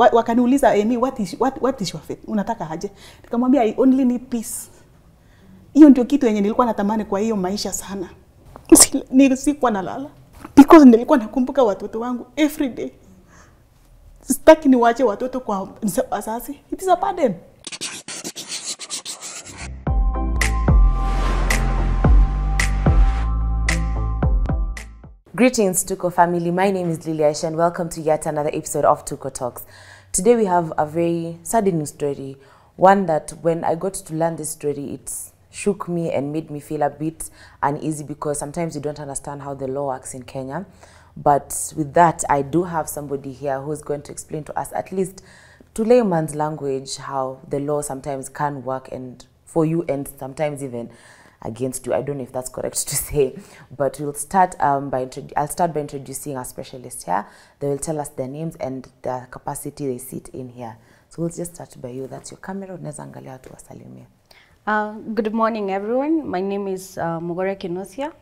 wa, wakaniuliza Amy, what is, what, what is your faith? Unataka aje? Nikamwambia I only need peace. Hiyo ndio kitu yenye nilikuwa natamani kwa hiyo maisha sana. Sikuwa nalala because nilikuwa nakumbuka watoto wangu every day. Sitaki niwache watoto kwa wazazi. It is a burden. Greetings, Tuko family. My name is Lily Aisha, and welcome to yet another episode of Tuko Talks. Today we have a very saddening story, one that when I got to learn this story, it shook me and made me feel a bit uneasy because sometimes you don't understand how the law works in Kenya. But with that, I do have somebody here who's going to explain to us, at least to layman's language, how the law sometimes can work and for you and sometimes even against you. I don't know if that's correct to say, but we'll start um, by I'll start by introducing our specialist here. They will tell us their names and the capacity they sit in here. So we'll just start by you. That's your camera. Unaweza angalia. Uh, good morning, everyone. My name is uh, Mugore Kinosia.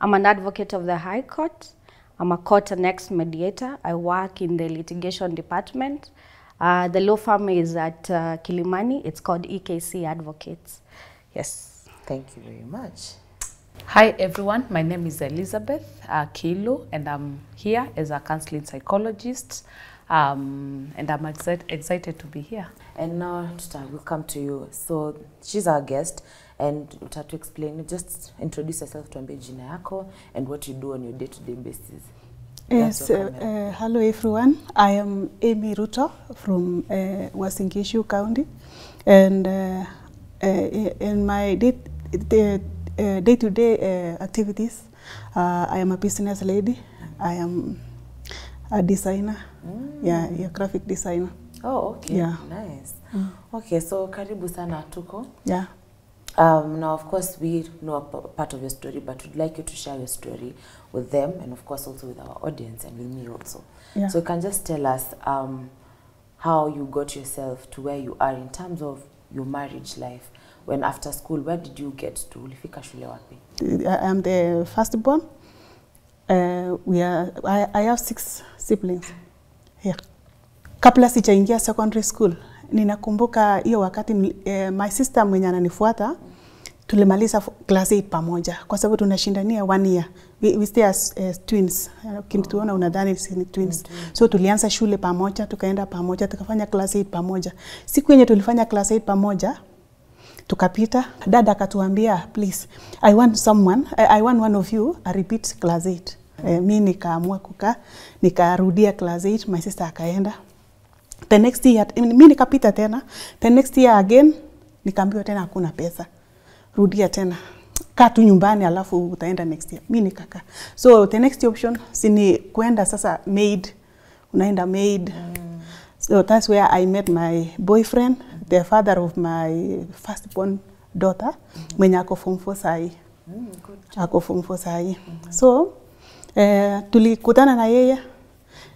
I'm an advocate of the High Court. I'm a court and ex mediator. I work in the litigation department. Uh, the law firm is at uh, Kilimani. It's called EKC Advocates. Yes. Thank you very much. Hi everyone, my name is Elizabeth uh, Kilo and I'm here as a counseling psychologist um, and I'm excited, excited to be here. And now, Tuta, we'll come to you. So she's our guest, and utatu explain. Just introduce yourself, tuambie jina yako and what you do on your day-to-day basis. Yes, uh, uh, hello everyone. I am Amy Ruto from uh, Wasingishu County, and uh, uh, in my day the, uh, day-to-day uh, activities, uh, I am a business lady. I am a designer, Mm. yeah, a graphic designer. Oh, okay. Yeah. Nice. Mm. Okay, so karibu sana Tuko. Yeah. Um, now, of course, we know part of your story, but we'd like you to share your story with them and, of course, also with our audience and with me also. Yeah. So, you can just tell us um, how you got yourself to where you are in terms of your marriage life. When after school, where did you get to? Ulifika shule wapi? I am the firstborn. Uh, we are, I, I have six siblings here. Kabla sijaingia secondary school, ninakumbuka hiyo wakati eh, my sister mwenye ananifuata tulimaliza class 8 pamoja kwa sababu tunashindania one year. We, we stay as, as twins. Ukituona unadhani si ni twins. So tulianza shule pamoja, tukaenda pamoja, tukafanya class 8 pamoja. Siku yenye tulifanya class 8 pamoja, tukapita dada akatuambia please i want someone I, want one of you a repeat class 8 eh, mi nikaamua kukaa nikarudia class 8 my sister akaenda. The next year mi nikapita tena the next year again nikaambiwa tena hakuna pesa. Rudia tena. Kaa tu nyumbani alafu utaenda next year. Mi nikakaa so the next option sini kwenda sasa maid unaenda maid. Mm. So that's where I met my boyfriend, the father of my firstborn daughter, mwenye ako form 4 sahi. Ako form 4 sahi. So eh, tulikutana na yeye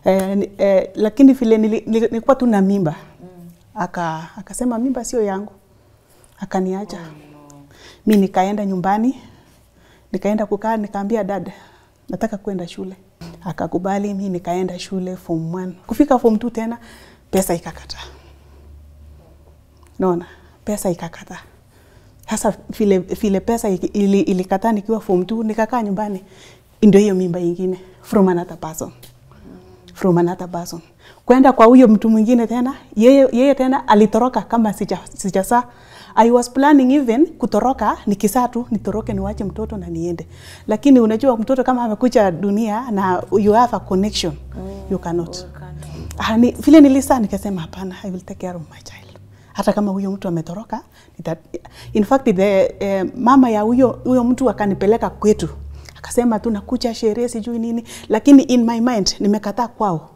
eh, eh, lakini vile nili- nili- nilikuwa tu na mimba aka akasema mimba sio yangu, akaniacha mi nikaenda nyumbani, nikaenda kukaa, nikaambia dada, nataka kwenda shule. Akakubali, mi nikaenda shule form 1. Kufika form 2 tena pesa ikakata. Naona pesa ikakata. hasa vile, vile pesa ilikata ili, ilikataa nikiwa form 2 nikakaa nyumbani, ndio hiyo mimba ingine from another person. From another person. Kwenda kwa huyo mtu mwingine tena yeye, yeye tena alitoroka kama sija, sijasaa I was planning even kutoroka nikisaa tu nitoroke niwache mtoto na niende, lakini unajua mtoto kama amekuja dunia na you have a connection. Mm, you cannot. Ah, ni, vile nilisaa nikasema hapana, I will take care of my child hata kama huyo mtu ametoroka in fact the eh, mama ya huyo huyo mtu akanipeleka kwetu. Akasema tu nakucha sherehe sijui nini, lakini in my mind nimekataa kwao,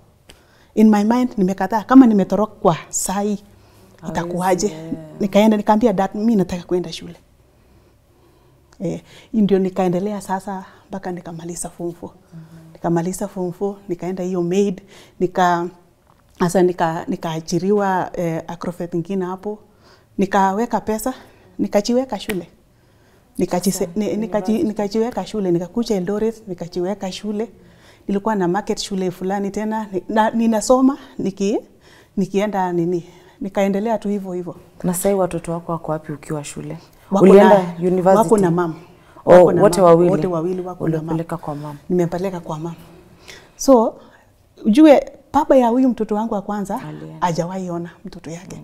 in my mind nimekataa. Kama nimetoroka kwa sai itakuwaje? Nikaenda nikaambia dad, mimi nataka kwenda shule. Eh, ndio nikaendelea sasa mpaka nikamaliza form 4 nikamaliza form 4 nikaenda hiyo maid nika sasa nika nikaajiriwa eh, Acrovet ingine hapo nikaweka pesa nikajiweka shule nikajiweka ni- nikaji- nikajiweka shule nikakuja Eldoret nikajiweka shule nilikuwa na market shule fulani tena na, ninasoma niki nikienda nini, nikaendelea tu hivyo hivyo. Na sasa watoto wako wako wapi ukiwa shule? Wako Ulienda na- university? wako na mama. Oh, Wako na wote wawili? Wote wawili wako na mama. Kwa. Nimepeleka kwa mama. So ujue baba ya huyu mtoto wangu wa kwanza hajawahi ona mtoto yake.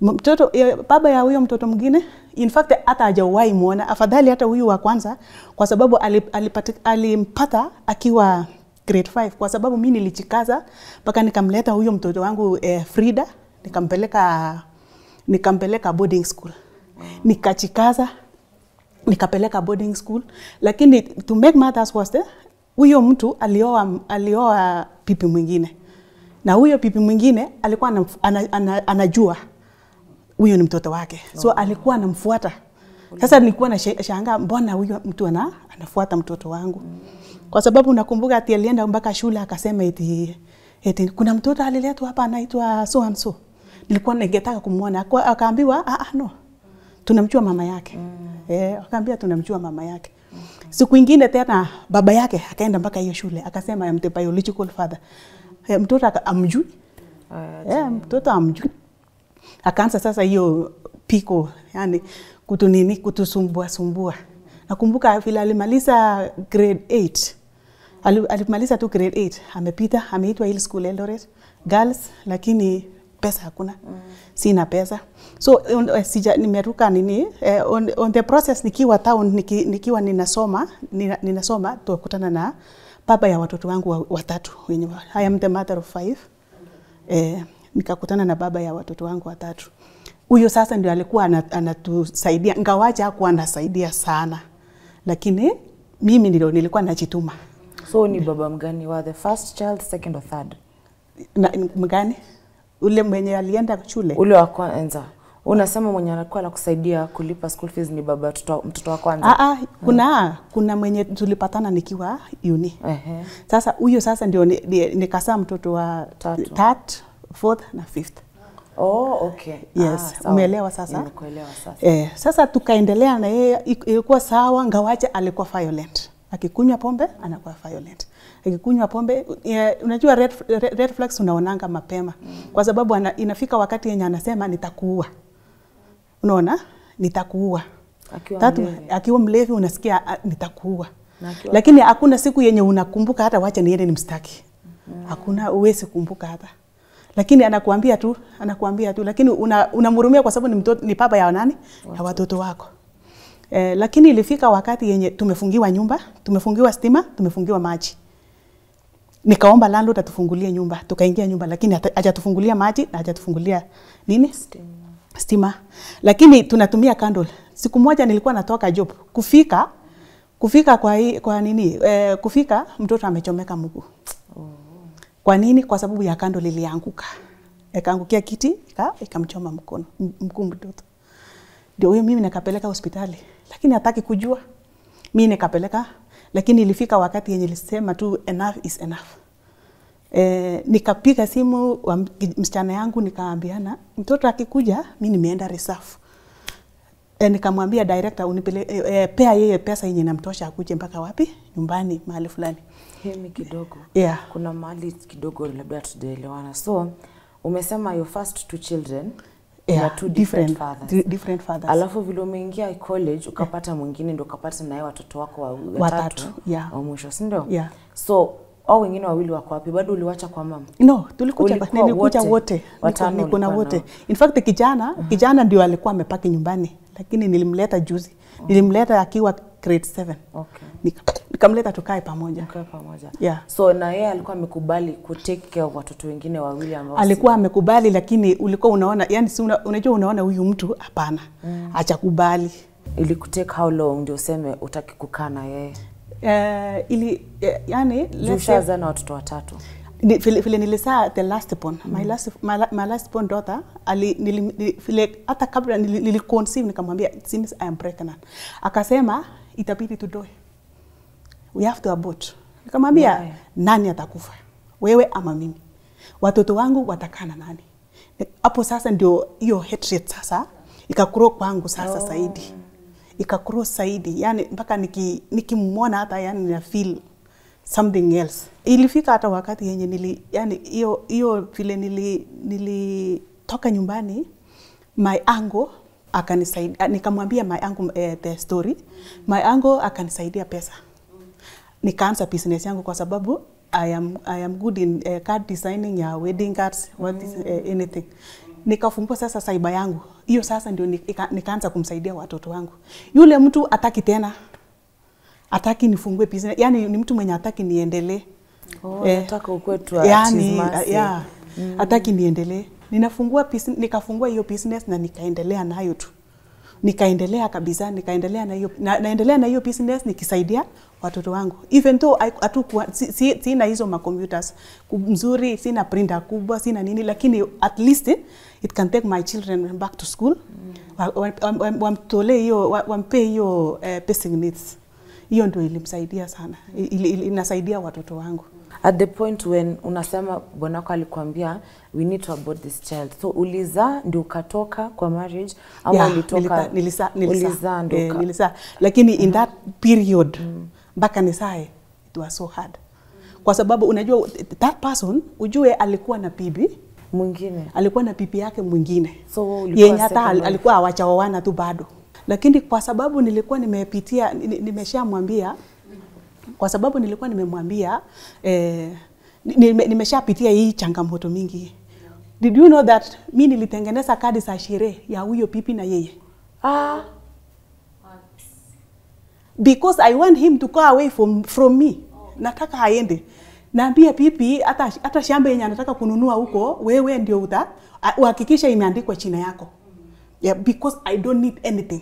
Mtoto ya, baba ya huyo mtoto mwingine in fact hata hajawahi muona, afadhali hata huyu wa kwanza, kwa sababu alipata, alimpata akiwa grade 5 kwa sababu mi nilichikaza mpaka nikamleta huyo mtoto wangu eh, Frida nikampeleka nikampeleka boarding school. Nikachikaza nikapeleka boarding school, lakini to make matters worse, huyo mtu alioa, alioa pipi mwingine na huyo pipi mwingine alikuwa anamf- ana, ana, anajua huyo ni mtoto wake, so alikuwa anamfuata. Sasa nilikuwa nashangaa mbona huyo mtu ana, anafuata mtoto wangu? Kwa sababu nakumbuka ati alienda mpaka shule akasema eti, eti kuna mtoto aliletwa hapa anaitwa so and so. Nilikuwa ningetaka kumwona, akaambiwa ah, ah, no tunamjua mama yake mm. Eh, akaambia tunamjua mama yake siku ingine tena baba yake akaenda mpaka hiyo shule akasema I am the biological father mtoto amjui. Amjui eh, mtoto amjui. Akaanza sasa hiyo piko yani kutu nini kutusumbua sumbua. Nakumbuka vile alimaliza grade 8 alimaliza tu grade 8 amepita ameitwa Hill School Eldoret girls lakini pesa hakuna. Mm. sina pesa. So on, uh, sija, nimeruka nini uh, on, on the process nikiwa town niki, nikiwa ninasoma nina, ninasoma tukutana na baba ya watoto wangu watatu wenye I am the mother of five eh, nikakutana na baba ya watoto wangu watatu. Huyo sasa ndio alikuwa ana- anatusaidia, ngawaja hakuwa anasaidia sana, lakini mimi ndio nilikuwa najituma. So ni baba mgani wa the first child, second or third? Na, mgani ule mwenye alienda shule Ule wa kwanza. Unasema mwenye anakuwa anakusaidia kulipa school fees ni baba mtoto mtoto wa kwanza. Aa, kuna hmm. kuna mwenye tulipatana nikiwa uni. Ehe. Sasa huyo sasa ndio ni- ni- nikasaa mtoto wa Tatu. third, fourth na fifth. Oh, okay. Yes, sawa. umeelewa sasa? Nimekuelewa sasa. Eh, sasa tukaendelea na yeye, ilikuwa sawa, ngawaje alikuwa violent. Akikunywa pombe anakuwa violent. Akikunywa pombe ya, unajua red, red, red flags unaonanga mapema mm. kwa sababu ana, inafika wakati yenye anasema nitakuua. Unaona? Nitakuua. Akiwa Tatu, akiwa mlevi unasikia "Ah, nitakuua. Lakini hakuna siku yenye unakumbuka hata wacha niende nimstaki. Hakuna -hmm. uwezi kumbuka hata. Lakini anakuambia tu, anakuambia tu, lakini unamhurumia una- kwa sababu ni mtoto, ni baba ya nani? Ya watoto wako. Eh, lakini ilifika wakati yenye tumefungiwa nyumba, tumefungiwa stima, tumefungiwa maji. Nikaomba landlord atufungulie nyumba, tukaingia nyumba, lakini hajatufungulia maji na hajatufungulia nini? stima, lakini tunatumia candle. Siku moja nilikuwa natoka job, kufika kufika kwa, hii, kwa nini eh, kufika mtoto amechomeka mguu. Kwa nini? Kwa sababu ya candle ilianguka, ikaangukia kiti ika- ikamchoma mkono mguu mtoto. Ndio huyo mimi nikapeleka hospitali, lakini hataki kujua. Mimi nikapeleka, lakini ilifika wakati yenye lisema tu enough is enough. E, nikapiga simu wa msichana yangu nikaambiana mtoto akikuja mi nimeenda reserve. E, nikamwambia director unipele, e, e, pea yeye pesa yenye namtosha akuje mpaka wapi nyumbani mahali fulani. Hemi kidogo. Yeah. Kuna mahali kidogo labda tujaelewana. So umesema your first two children Yeah, two different, different, fathers. di- different fathers. Alafu vile umeingia college ukapata yeah. mwingine ndio ukapata naye watoto wako wa- watatu Watatu, yeah. wa mwisho, si ndio? Yeah. So au wengine wawili wako wapi? Bado uliwacha kwa mama? No, tulikuja nilikuja wote? wote, Niko- niko na wote. In fact kijana uh -huh. kijana ndio alikuwa amepaki nyumbani, lakini nilimleta juzi. uh -huh. Nilimleta akiwa grade 7. Okay. Nika, nikamleta tukae pamoja. Mkae pamoja. Yeah. So na yeye alikuwa amekubali ku take care of watoto wengine wawili ambao alikuwa amekubali, lakini ulikuwa unaona yani, si una, unajua unaona huyu mtu hapana, mm. achakubali ilikutake how long ndio useme utaki kukaa na yeye? Uh, ili uh, yani Juu let's say, ushazaa na watoto watatu. ni- vile, vile nilisaa the last born mm. my last my, my last born daughter ali nili, vile hata kabla nili, nili conceive nikamwambia it seems I am pregnant, akasema itabidi tudoe, we have to abort. Nikamwambia yeah. nani atakufa, wewe ama mimi? Watoto wangu watakana nani? Hapo sasa ndio hiyo hatred sasa ikakuro kwangu sasa oh. zaidi ikakuro zaidi, yani mpaka niki nikimwona hata yani na feel something else. Ilifika hata wakati yenye nili, yani hiyo hiyo vile nili nilitoka nyumbani my uncle akanisaidia, nikamwambia my uncle eh, the story. My uncle akanisaidia pesa, nikaanza business yangu kwa sababu I am, I am good in uh, card designing ya wedding cards, what is, uh, anything. Nikafungua sasa saiba yangu. Hiyo, sasa ndio nika, nikaanza kumsaidia watoto wangu. Yule mtu ataki tena, ataki nifungue business, yani ni mtu mwenye ataki niendelee. Oh, Eh, nataka ukue tu yani, yeah, yeah, ataki niendelee. Ninafungua business, nikafungua hiyo business na nikaendelea nayo tu, nikaendelea kabisa, nikaendelea na hiyo na, naendelea na hiyo business nikisaidia watoto wangu. Even though hatukuwa si, si, sina hizo ma computers mzuri, sina printer kubwa, sina nini, lakini at least it can take my children back to school mm. wa, wa, wa, wamtolee hiyo wa- wampe hiyo uh, pacing needs. Hiyo ndio ilimsaidia sana, il, il, inasaidia watoto wangu. At the point when unasema bwanako alikwambia we need to abort this child, so ulizaa ndio ukatoka kwa marriage ama Yeah, ulitoka nilisa- ulizaa ndio eh, nilisa. lakini in that period mpaka nisae it was so hard kwa sababu unajua that person ujue alikuwa na bibi mwingine. Alikuwa na bibi yake mwingine. So, yenye hata alikuwa hawajaoana tu bado, lakini kwa sababu nilikuwa nimepitia ni- ni- nimeshamwambia kwa sababu nilikuwa nimemwambia eh, nimeshapitia hii changamoto mingi. Did you know that mi nilitengeneza kadi za sherehe ya huyo pipi na yeye? Ah, because I want him to go away from, from me. Nataka aende. Naambia pipi hata hata shamba yenye anataka kununua huko, wewe ndio uta uhakikisha imeandikwa china yako. Yeah, because I don't need anything.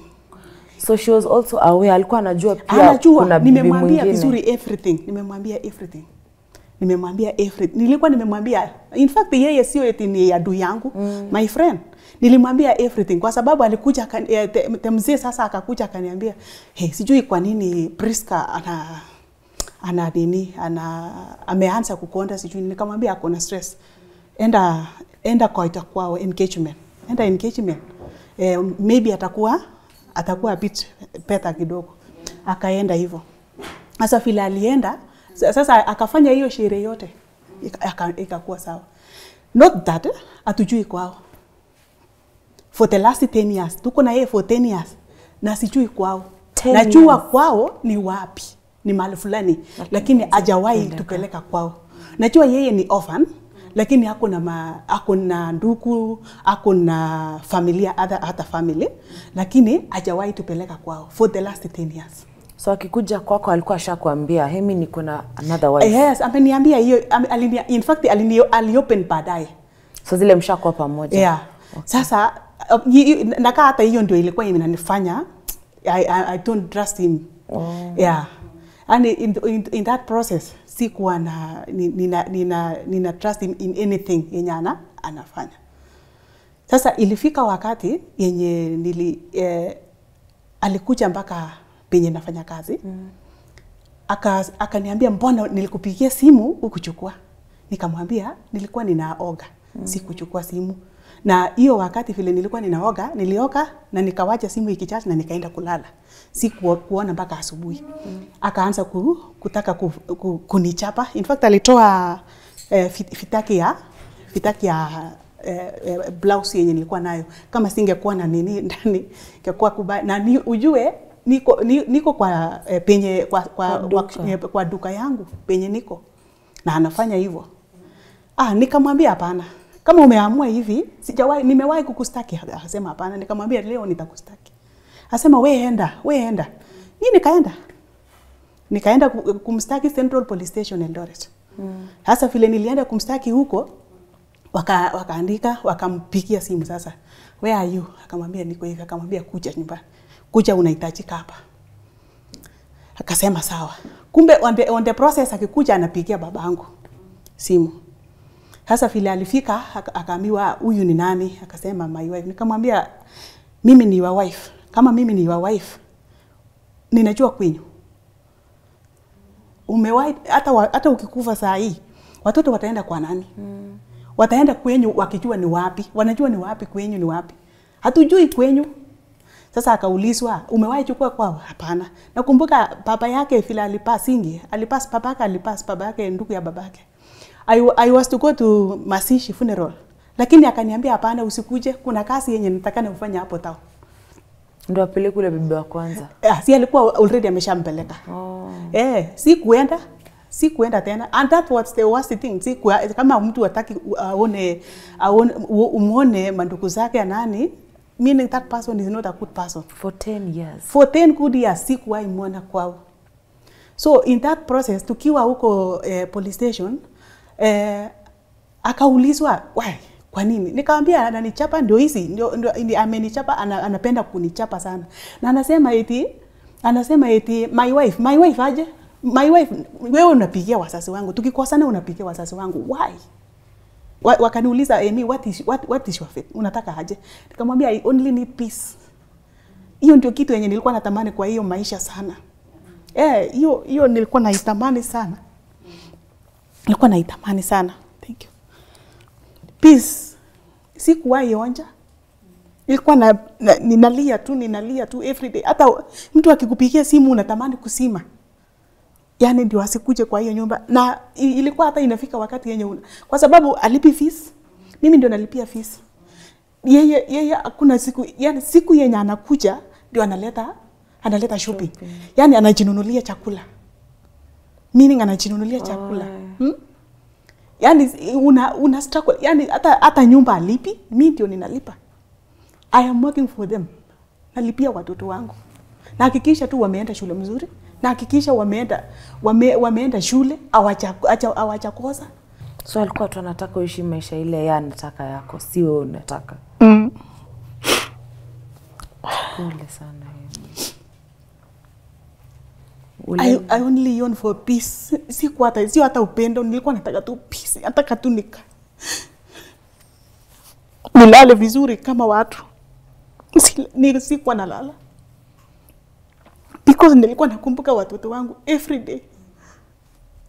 so she was also aware, alikuwa anajua pia Anajua, kuna bibi nimemwambia vizuri everything. Nimemwambia everything. Nimemwambia everything. Nilikuwa nimemwambia in fact yeye sio eti ni adui yangu, mm. my friend. Nilimwambia everything kwa sababu alikuja akani- eh, te, te mzee sasa akakuja akaniambia, "Hey, sijui kwa nini Priska ana ana nini ana ameanza kukonda sijui nini." nikamwambia ako na stress. Enda enda kwa itakuwa engagement. Enda engagement. Eh, maybe atakuwa atakuwa a bit better kidogo. Akaenda hivyo. Sasa vile alienda sasa akafanya hiyo sherehe yote ikakuwa sawa. Not that hatujui kwao for the last 10 years, tuko na yeye for 10 years na sijui kwao. 10 Najua kwao ni wapi, ni mahali fulani, lakini hajawahi tupeleka kwao. Najua yeye ni orphan lakini ako na ma, ako na ndugu, ako na familia other, hata family, lakini hajawahi tupeleka kwao for the last 10 years. So akikuja kwako alikuwa ashakwambia hemi niko na another wife. Yes, ameniambia hiyo, alini, in fact alini, aliopen baadaye. So zile mshakuwa pamoja. Yeah. Okay. Sasa yi- nakaa hata hiyo ndio ilikuwa inanifanya I, I, I don't trust him. Oh. Yeah. And in, in, in that process sikuwa na nina, nina, nina trust him in anything yenye ana, anafanya. Sasa ilifika wakati yenye nili eh, alikuja mpaka penye nafanya kazi mm. aka akaniambia mbona nilikupigia simu ukuchukua nikamwambia nilikuwa ninaoga mm. sikuchukua simu na hiyo wakati vile nilikuwa ninaoga nilioga na nikawacha simu ikichaji na nikaenda kulala si kuona mpaka asubuhi. Mm. akaanza ku, kutaka ku, ku, kunichapa. In fact alitoa eh, fit- fitaki ya fitaki ya eh, eh, blouse yenye nilikuwa nayo. Kama singekuwa na nini ndani ingekuwa kubaya. Na ni, ujue niko, ni, niko kwa eh, penye kwa, kwa, Kwa duka. kwa, eh, kwa duka yangu penye niko. Na anafanya hivyo. Ah, nikamwambia hapana. Kama umeamua hivi sijawahi nimewahi kukustaki akasema hapana. Nikamwambia leo nitakustaki asema we enda we enda. Mi nikaenda. Nikaenda kumstaki Central Police Station Eldoret. Sasa vile nilienda kumstaki huko waka, wakaandika wakampigia simu sasa. Where are you? Akamwambia niko hivi. Akamwambia kuja nyumbani. Kuja unahitajika hapa. Akasema sawa. Kumbe on the, on the process akikuja anapigia babangu simu. Sasa vile alifika aka- akaambiwa huyu ni nani? Akasema my wife. Nikamwambia mimi ni your wife kama mimi ni your wife ninajua kwenyu umewahi hata, wa- hata ukikufa saa hii watoto wataenda kwa nani mm. wataenda kwenyu wakijua ni wapi wanajua ni wapi kwenyu ni wapi hatujui kwenyu Sasa akaulizwa umewahi chukua kwao? Hapana. Nakumbuka baba yake vile alipass ingi, alipass baba yake alipass baba yake ndugu ya baba yake. I, I was to go to Masishi funeral. Lakini akaniambia hapana, usikuje, kuna kazi yenye nitakana kufanya hapo tao. Ndo apeleke ule bibi wa kwanza. Ah, si alikuwa already ameshampeleka. oh. Eh, si kuenda si kuenda tena. And that was the worst thing. Si kwa, kama mtu hataki aone aone u- umuone mandugu zake nani meaning that person is not a good person. For 10 years. For 10 good years si sikuwahi mwona kwao. So in that process tukiwa huko eh, police station eh, akaulizwa why kwa nini nikamwambia ananichapa ndio hizi ndio, ndio ndi- amenichapa ana, anapenda kunichapa sana na anasema eti anasema eti my wife my wife aje my wife wewe unapigia wazazi wangu tukikosana unapigia wazazi wangu why wakaniuliza Amy, what is, what, what is your faith? Unataka aje? Nikamwambia I only need peace. Hiyo ndio kitu yenye nilikuwa natamani kwa hiyo maisha sana. Eh, hiyo hiyo nilikuwa naitamani sana. Nilikuwa naitamani sana. Peace. Sikuwahi onja. Nilikuwa na, na, ninalia tu ninalia tu every day. Hata mtu akikupigia simu unatamani kusima. Yani ndio asikuje kwa hiyo nyumba. Na ilikuwa hata inafika wakati yenye una, kwa sababu alipi fees? Mimi ndio nalipia fees. Yeye yeye hakuna siku yani siku yenye anakuja ndio analeta analeta shopping. Yani anajinunulia chakula. Meaning anajinunulia chakula. Hmm? Yani una una struggle yani hata hata nyumba alipi mi ndio ninalipa I am working for them. Nalipia watoto wangu. Nahakikisha tu wameenda shule mzuri. Nahakikisha wameenda wame, wameenda shule awacha awacha hawajakosa. so alikuwa tu anataka uishi maisha ile yeye anataka yako si wewe unataka Mm. pole sana I, I only yearn for peace. Si kwa hata sio hata upendo, nilikuwa nataka tu peace. Nataka tu nika nilale vizuri kama watu. Sikuwa nalala because nilikuwa nakumbuka watoto wangu every day.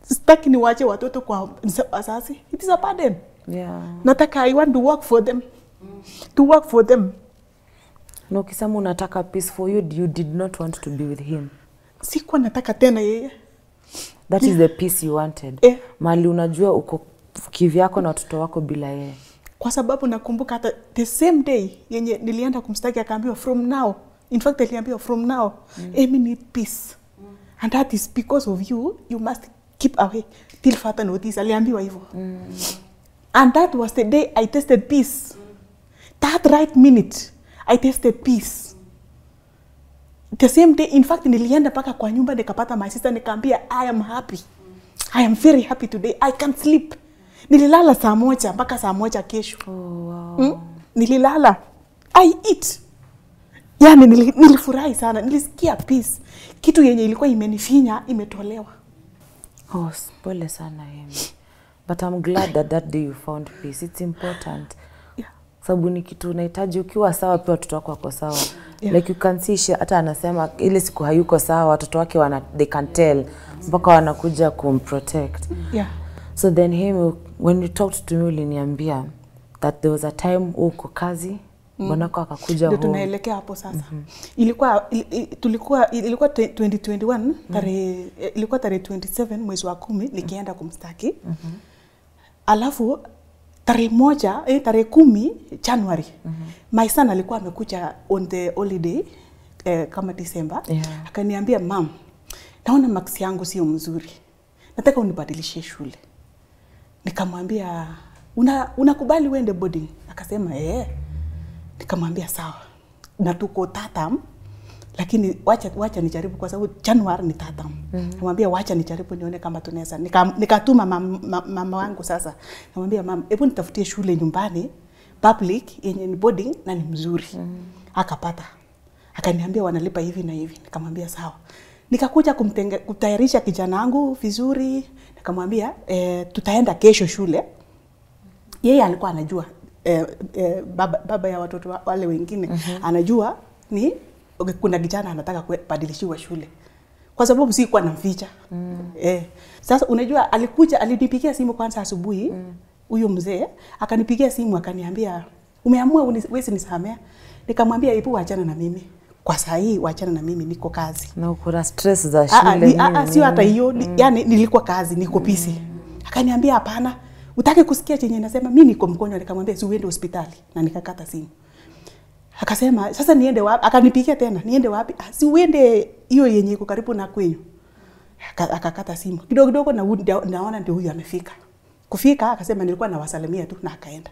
Sitaki niwache watoto kwa wazazi. It is a burden. yeah. Nataka I want to work for them. To work for them. na ukisema unataka peace for you you did not want to be with him Sikuwa nataka tena yeye. that is the peace you wanted Eh. mali unajua uko kivyako na watoto wako bila yeye kwa sababu nakumbuka hata the same day yenye nilienda kumstaki akaambiwa from now in fact aliambiwa from now mm. Amy need peace mm. and that is because of you you must keep away till further notice aliambiwa hivyo mm. and that was the day I tasted peace mm. that right minute I tasted peace the same day in fact nilienda mpaka kwa nyumba nikapata my sister nikaambia I am happy I am very happy today I can sleep nililala saa moja mpaka saa moja kesho oh, wow. mm? nililala I eat yani nil, nilifurahi sana nilisikia peace kitu yenye ilikuwa imenifinya imetolewa Oh, pole sana Amy. But I'm glad that that day you found peace. It's important. Sababu ni kitu unahitaji ukiwa sawa pia watoto wako wako sawa. Yeah. Like you can see she, hata anasema ile siku hayuko sawa watoto wake wana they can tell mpaka wanakuja kumprotect. Yeah. So then him when you talked to me uliniambia that there was a time uko kazi bwanako akakuja ndio tunaelekea hapo sasa mm -hmm. ilikuwa il, il, tulikuwa il- ilikuwa te- 2021 tarehe eh, ilikuwa tarehe 27 mwezi wa kumi nikienda kumstaki mm -hmm. alafu tarehe moja eh, tarehe kumi January my son alikuwa amekuja on the holiday eh, kama December Yeah. akaniambia mam, naona maksi yangu sio mzuri, nataka unibadilishie shule. Nikamwambia una unakubali uende boarding? Akasema eh. Nikamwambia sawa, na tuko tatam lakini wacha, wacha nijaribu kwa sababu Januari ni tatam. Mm-hmm. Namwambia wacha nijaribu nione kama tunaweza. Nika- Nikatuma mam, mam, mama wangu sasa, namwambia mama, hebu nitafutie shule nyumbani public yenye ni boarding na ni mzuri. Mm-hmm. Akapata, akaniambia wanalipa hivi na hivi. Nikamwambia sawa. Nikakuja kumtayarisha kijana wangu vizuri, nikamwambia e, tutaenda kesho shule yeye alikuwa anajua e, e, baba, baba ya watoto wale wengine mm-hmm. anajua ni okay, kuna kijana anataka kubadilishiwa shule kwa sababu sikuwa namficha mm. eh. Sasa unajua alikuja alinipigia simu kwanza asubuhi huyo mm. mzee akanipigia simu akaniambia umeamua wezi nisamea nikamwambia ipo wachana na mimi kwa saa hii wachana na mimi niko kazi na uko na stress za Ah, ah, shule ah, sio hata hiyo mm. yani nilikuwa kazi niko pisi mm. akaniambia hapana utake kusikia chenye nasema mi niko mgonjwa nikamwambia si uende hospitali na nikakata simu akasema sasa niende wapi? Akanipigia tena niende wapi? Siuende si uende hiyo yenye iko karibu na kwenyu. Aka- akakata simu. Kidogo kidogo na naona ndio huyu amefika. Kufika akasema nilikuwa nawasalimia tu na akaenda.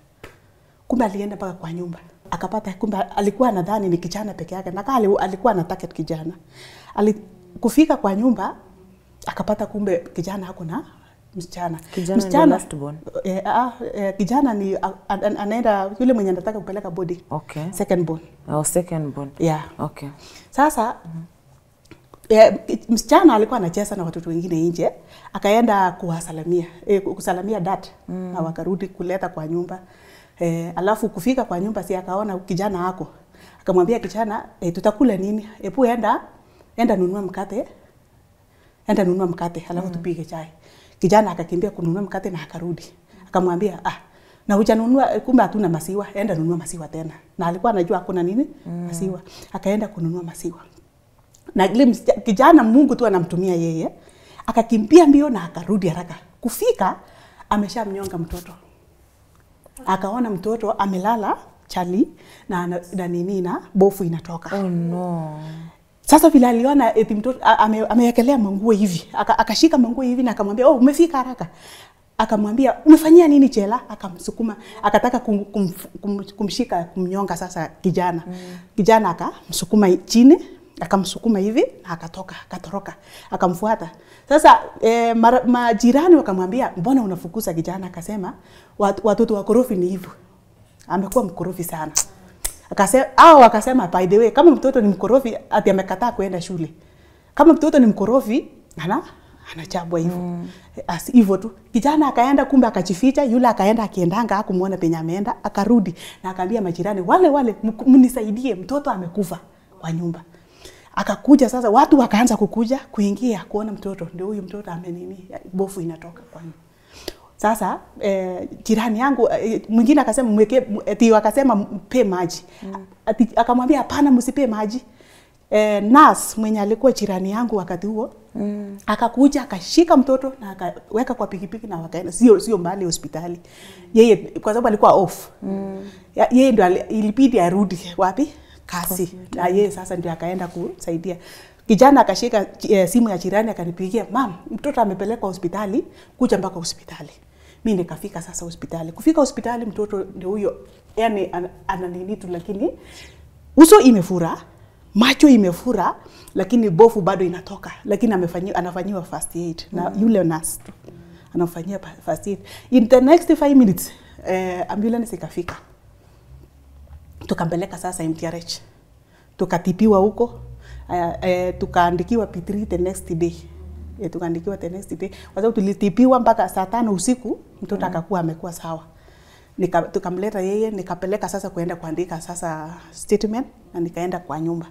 Kumbe alienda mpaka kwa nyumba. Akapata kumbe alikuwa nadhani ni kijana peke yake na kale alikuwa na target kijana. Ali, kufika kwa nyumba akapata kumbe kijana hako na msichana Kijana msichana, ni eh, ah, eh, kijana ni an, a- a- anaenda yule mwenye anataka kupeleka body Okay. second born Oh, second born. yeah Okay. sasa mm -hmm. eh, msichana alikuwa anacheza na watoto wengine nje, akaenda kuwasalamia eh, kusalamia dad mm. na wakarudi kuleta kwa nyumba eh, alafu kufika kwa nyumba si akaona kijana ako, akamwambia kijana eh, tutakula nini? Hebu enda enda nunua mkate, enda nunua mkate alafu mm. tupige chai. Kijana akakimbia kununua mkate na akarudi, akamwambia ah, na hujanunua, kumbe hatuna maziwa, enda nunua maziwa tena. Na alikuwa anajua hakuna nini mm. maziwa, akaenda kununua maziwa na ile kijana Mungu tu anamtumia yeye, akakimbia mbio na akarudi haraka. Kufika ameshamnyonga mtoto, akaona mtoto amelala chali na, ana- na nini na bofu inatoka. Oh no. Sasa vile aliona eti mtoto amewekelea manguo hivi, aka- akashika manguo hivi na akamwambia, oh, umefika haraka. Akamwambia umefanyia nini Chela? Akamsukuma, akataka kum, kum, kum, kumshika kumnyonga sasa kijana mm. Kijana akamsukuma chini, akamsukuma hivi na akatoka, akatoroka, akamfuata. Sasa eh, majirani wakamwambia, mbona unafukuza kijana? Akasema "Watoto watoto wakorofi ni hivyo, amekuwa mkorofi sana akasema au akasema by the way kama mtoto ni mkorofi ati amekataa kuenda shule. Kama mtoto ni mkorofi ana anachabwa hivyo. Mm. As hivyo tu. Kijana akaenda kumbe akajificha yule akaenda akiendanga akumuona penye ameenda akarudi na akaambia majirani wale wale mnisaidie mtoto amekufa kwa nyumba. Akakuja sasa watu wakaanza kukuja kuingia kuona mtoto ndio huyu mtoto amenini bofu inatoka kwa nyumba sasa eh, jirani yangu eh, mwingine akasema mweke ati akasema mpe maji mm. ati akamwambia hapana msipe maji eh, nas mwenye alikuwa jirani yangu wakati huo mm. akakuja akashika mtoto na akaweka kwa pikipiki na wakaenda sio sio mbali hospitali mm. yeye kwa sababu alikuwa off mm. Ya- yeye ndio ilibidi arudi wapi kasi na yeye sasa ndio akaenda kusaidia kijana akashika e, simu ya jirani akanipigia mam mtoto amepelekwa hospitali kuja mpaka hospitali. Mi nikafika sasa hospitali. Kufika hospitali mtoto ndio huyo yani ana, ana tu lakini uso imefura macho imefura lakini bofu bado inatoka. Lakini amefanyiwa anafanyiwa first aid na yule nurse tu. Anafanyia first aid. In the next 5 minutes eh, ambulance ikafika. Tukampeleka sasa MTRH tukatipiwa huko uh, uh, tukaandikiwa P3 the next day eh, tukaandikiwa the next day kwa sababu tulitipiwa mpaka saa tano usiku mtoto mm. akakuwa amekuwa sawa Nika, tukamleta yeye nikapeleka sasa kuenda kuandika sasa statement na nikaenda kwa nyumba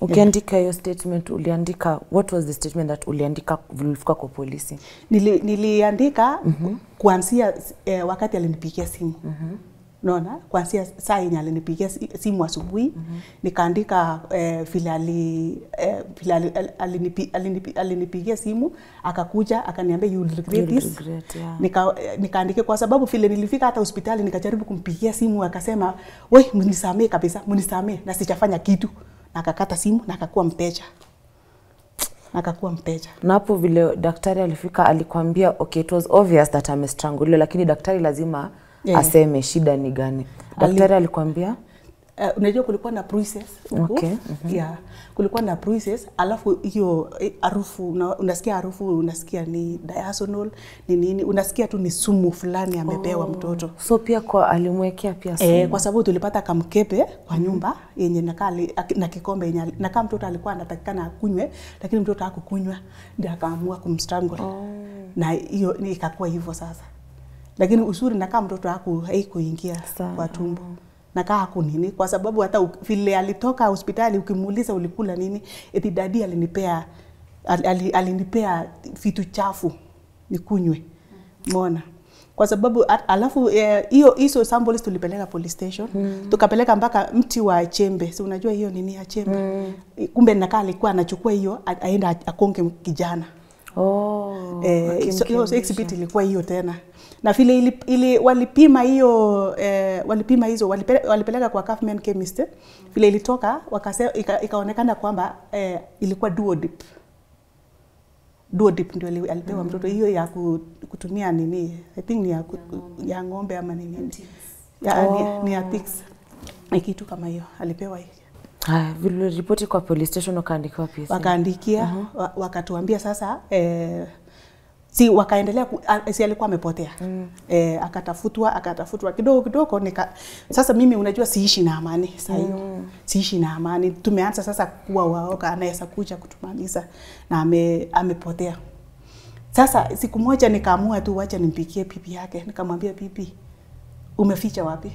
Ukiandika hiyo statement uliandika what was the statement that uliandika ulifika kwa polisi? Nili, niliandika mm-hmm. kuanzia eh, wakati alinipigia simu mm-hmm. Naona kuanzia saa yenye alinipigia simu asubuhi mm-hmm. nikaandika eh, vile ali, eh, vile ali, alinipi, alinipi, alinipigia simu akakuja akaniambia you regret this. yeah. nika nikaandike kwa sababu vile nilifika hata hospitali nikajaribu kumpigia simu akasema we mnisamee kabisa mnisamee na sijafanya kitu. Na akakata simu na akakuwa mteja. Akakuwa mteja. Na hapo vile daktari alifika alikwambia okay, it was obvious that amestranguliwa, lakini daktari lazima Yeah. aseme shida ni gani. Daktari alikwambia Uh, unajua kulikuwa na bruises huku. Okay, Yeah, kulikuwa na bruises alafu hiyo eh, harufu una, unasikia harufu unasikia ni diasonal ni nini unasikia tu ni sumu fulani amepewa oh. mtoto so pia kwa alimwekea pia sumu. Eh, kwa sababu tulipata kamkepe kwa nyumba yenye nakaa yenye nakali na kikombe yenye nakaa mtoto alikuwa anatakikana akunywe, lakini mtoto hakukunywa, ndio akaamua kumstrangle oh. na hiyo ikakuwa hivyo sasa. Lakini uzuri nakaa mtoto aku haikuingia kwa tumbo. Nakaa haku nini, kwa sababu hata vile alitoka hospitali ukimuuliza ulikula nini, eti dadi alinipea al, al, alinipea vitu chafu nikunywe, mona kwa sababu alafu hiyo uh, hizo samples tulipeleka police station. Mm. tukapeleka mpaka mti wa chembe. Si unajua hiyo nini ya chembe? Mm. kumbe nakaa alikuwa anachukua hiyo aenda akonge kijana. Oh, eh, so- akimkimbiza. exhibit ilikuwa hiyo tena na vile ili, ili walipima hiyo eh, walipima hizo walipeleka, walipeleka kwa Kaufman chemist vile ilitoka wakase, ika, ikaonekana kwamba eh, ilikuwa duodip duodip ndio alipewa alipewa mtoto. Hiyo ya kutumia nini? I think ni ya, ku, ya ng'ombe. ama ni nini? Ya, Oh. ni, ni ya pigs Ni kitu kama hiyo alipewa hiyo. Haya, vile ripoti kwa police station wakaandikiwa pia. wakaandikia wakaandikia wa, wakatuambia sasa eh, si wakaendelea si alikuwa amepotea. Mm. e, akatafutwa akatafutwa kidogo kidogo nika sasa mimi unajua siishi na amani sasa hiyo mm. siishi na amani. Tumeanza sasa kuwa waoga anaweza kuja kutumaliza na ame, amepotea. Sasa siku moja nikaamua tu wacha nimpikie pipi yake. Nikamwambia pipi umeficha wapi?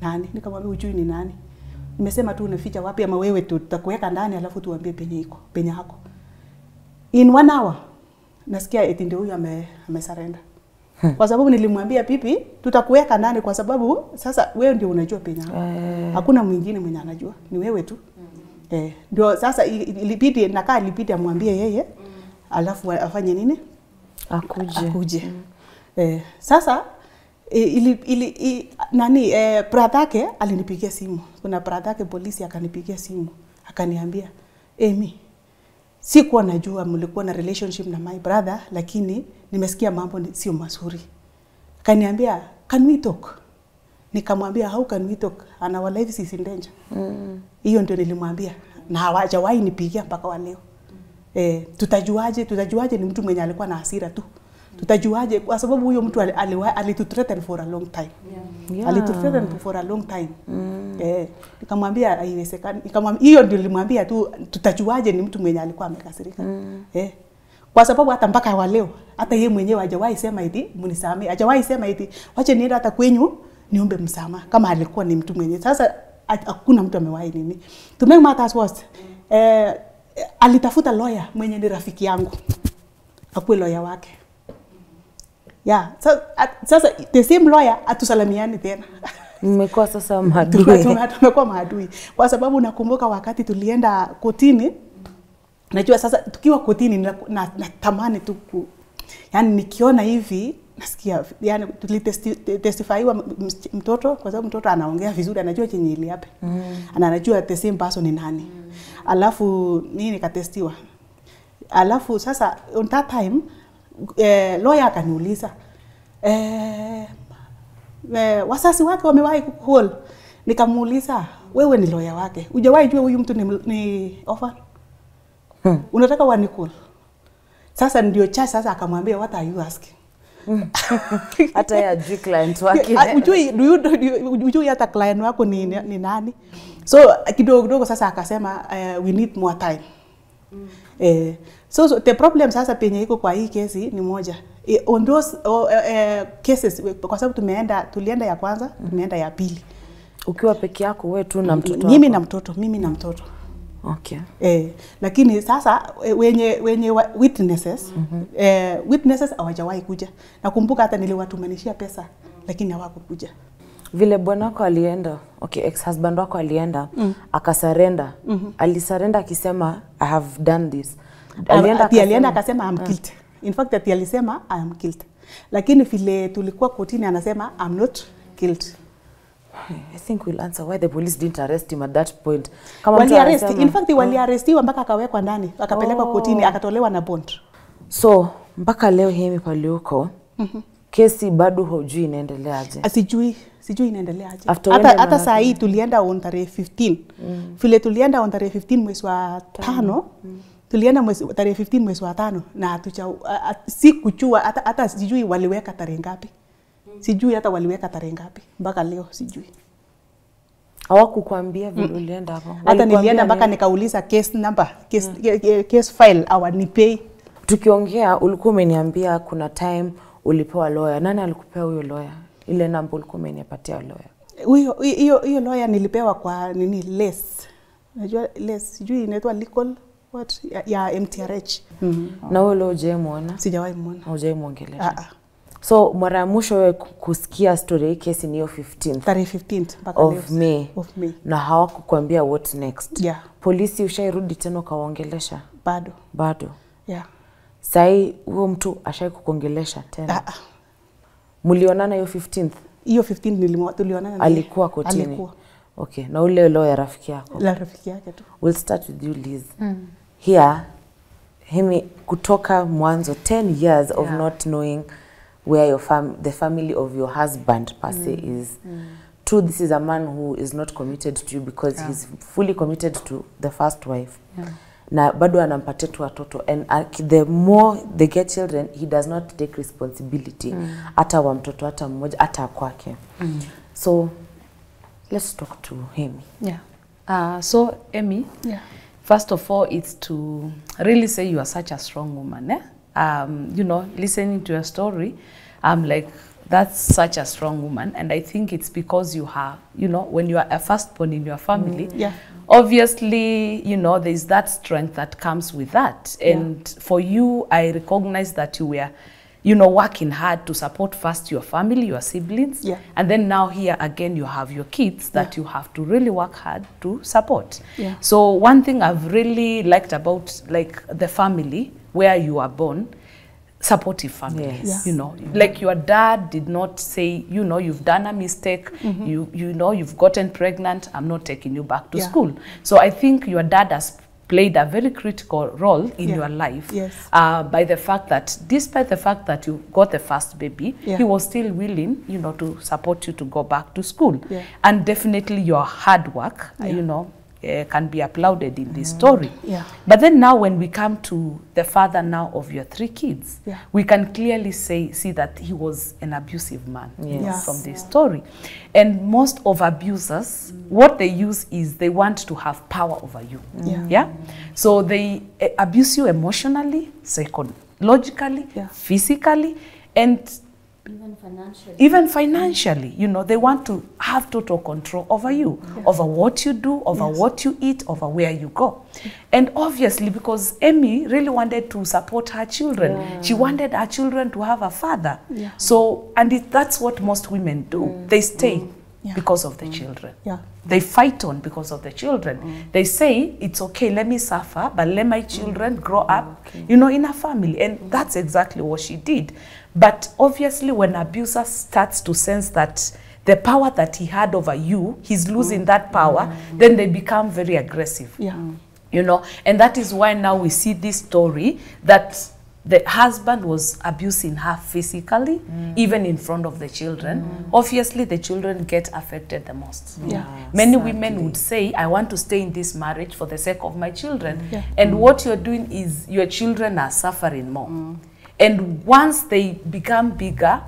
Nani? Nikamwambia ujui ni nani. Nimesema tu unaficha wapi? Ama wewe tutakuweka ndani alafu tuambie penye iko penye hako. In one hour nasikia eti ndio huyu ame, amesarenda kwa sababu nilimwambia pipi tutakuweka ndani kwa sababu sasa wewe ndio unajua penye Eh. hakuna mwingine mwenye anajua. Ni wewe tu. Eh, ndio sasa ilibidi nakaa ilibidi amwambie yeye alafu afanye nini? Akuje. akuje. Mm. eh, sasa ili, ili, ili, i, nani eh, brother yake alinipigia simu. Kuna brother yake polisi akanipigia simu. Akaniambia Amy sikuwa najua mlikuwa na relationship na my brother lakini nimesikia mambo ni- sio mazuri. Kaniambia, can we talk? Nikamwambia how can we talk? And our life is in danger. Hiyo ndio nilimwambia. Na hawajawahi nipigia mpaka wa leo. Eh, tutajuaje? Tutajuaje ni mtu mwenye alikuwa na hasira tu tutajuaje? Kwa sababu huyo mtu alituthreaten for a long time. Yeah. alituthreaten for a long time. Mm. eh, nikamwambia haiwezekani. Nikamwambia hiyo ndio nilimwambia tu tutajuaje ni mtu mwenye alikuwa amekasirika? Mm. eh, kwa sababu hata mpaka wa leo hata yeye mwenyewe hajawahi sema eti mnisamehe, hajawahi sema eti wache niende hata kwenyu niombe msamaha kama alikuwa ni mtu mwenye sasa hakuna mtu amewahi nini. To make matters worse. Eh, alitafuta lawyer mwenye ni rafiki yangu akuwe lawyer wake yeah sasa, sasa the same lawyer atusalamiani tena Mmekuwa sasa maadui. tumekuwa maadui kwa sababu nakumbuka wakati tulienda kotini najua sasa tukiwa kotini natamani na, natamani tu ku, yani nikiona hivi nasikia yani tulitestifaiwa mtoto kwa sababu mtoto anaongea vizuri anajua chenye iliape mm. na anajua the same person ni nani mm. alafu mimi nikatestiwa alafu sasa on that time eh, lawyer akaniuliza eh, eh, wasasi wake wamewahi kuhol. nikamuuliza wewe ni lawyer wake hujawahi jua huyu mtu ni, ni orphan Hmm. unataka wanikul? sasa ndio cha sasa akamwambia what are you asking Hata ya juu client wake. Ah, ujui do you- do you- ujui hata client wako ni, ni nani so kidogo kidogo sasa akasema uh, we need more time mm. eh, so, so the problem sasa penye iko kwa hii kesi ni moja e, on those oh, uh, uh, cases kwa sababu tumeenda tulienda ya kwanza tumeenda ya pili Ukiwa peke yako wewe tu na mtoto mimi na mtoto mimi na mtoto Okay. Eh, lakini sasa eh, wenye wenye witnesses mm-hmm. eh, witnesses hawajawahi kuja. Nakumbuka hata niliwatumanishia pesa lakini hawakukuja. Vile bwanako alienda, okay, ex-husband wako alienda mm. akasarenda. Mm-hmm. Alisarenda akisema I have done this. Alienda ati alienda akasema- I'm guilty. In fact ati alisema I am guilty. Lakini vile tulikuwa kotini anasema I'm not guilty. I think we'll answer why the police didn't arrest him at that point. Kama Wali arrest, anasema- in fact waliarestiwa mpaka akawekwa ndani, akapelekwa Oh. kotini, akatolewa na bond. So mpaka leo Hemi paliuko kesi bado hujui inaendeleaje? Sijui sijui inaendeleaje. After Hata hata saa hii tulienda on tarehe 15. Vile tulienda on tarehe 15 mwezi wa tano. Tulienda mwezi tarehe 15 mwezi wa tano na hatucha si kuchua hata hata sijui waliweka tarehe ngapi. Sijui hata waliweka tarehe ngapi mpaka leo sijui. Hawakukwambia vile ulienda hapo? Hata nilienda mpaka nikauliza case number, case, mm. case file awanipei. Tukiongea ulikuwa umeniambia kuna time ulipewa lawyer. Nani alikupea huyo lawyer? Ile namba ulikuwa umenipatia lawyer. Huyo hiyo hiyo lawyer nilipewa kwa nini less. Unajua less sijui inaitwa legal what ya, MTRH. Mm. Na wewe leo hujawahi muona? Sijawahi muona. Hujawahi muongelea? Ah, ah. so mara ya mwisho wewe kusikia story hii kesi ni hiyo 15th tarehe 15 mpaka of. May of May na hawakukwambia what next Yeah. polisi ushairudi tena ukawaongelesha bado bado yeah. sahii huyo mtu ashai kukuongelesha tena Ah, ah. mlionana hiyo 15th hiyo 15 nilimwa- tulionana alikuwa kotini alikuwa okay na ule lawyer rafiki yako la rafiki yake tu we'll start with you Liz Mm. here himi kutoka mwanzo 10 years of Yeah. not knowing where your fam the family of your husband per se is Mm. two this is a man who is not committed to you because Yeah. he's fully committed to the first wife Yeah. na bado anampatia tu watoto and uh, the more they get children he does not take responsibility hata wa mtoto hata mmoja hata kwake Mm. so let's talk to him Yeah. Uh, so, Emmy, yeah. first of all, it's to really say you are such a strong woman. Eh? Um, you know, listening to your story, I'm like, that's such a strong woman. And I think it's because you have, you know, when you are a firstborn in your family, Yeah. obviously, you know, there's that strength that comes with that. And for you, I recognize that you were, you know, working hard to support first your family, your siblings. Yeah. And then now here again, you have your kids that you have to really work hard to support. Yeah. So one thing I've really liked about like the family where you are born, supportive families. Yes. You know, like your dad did not say, you know, you've done a mistake, mm-hmm. you you know, you've gotten pregnant, I'm not taking you back to Yeah. school. So I think your dad has played a very critical role in Yeah. your life Yes. uh, by the fact that despite the fact that you got the first baby Yeah. he was still willing you know to support you to go back to school Yeah. and definitely your hard work you know uh, can be applauded in this story Yeah. but then now when we come to the father now of your three kids Yeah. we can clearly say see that he was an abusive man Yes. Yes. from this story and most of abusers what they use is they want to have power over you Yeah. yeah so they uh, abuse you emotionally psychologically Yeah. physically and Even financially. even financially you know they want to have total control over you over what you do over Yes. what you eat over where you go and obviously because Emmy really wanted to support her children she wanted her children to have a father Yeah. so and it, that's what most women do mm. they stay mm. Yeah. because of the mm. children Yeah. they fight on because of the children. They say it's okay, let me suffer, but let my children grow up, you know, in a family. And that's exactly what she did. But obviously, when abuser starts to sense that the power that he had over you, he's losing that power, then they become very aggressive. Yeah. you know? And that is why now we see this story that the husband was abusing her physically mm. even in front of the children. Mm. Obviously the children get affected the most. Yeah. many women would say i want to stay in this marriage for the sake of my children. Yeah. and what you're doing is your children are suffering more mm. And once they become bigger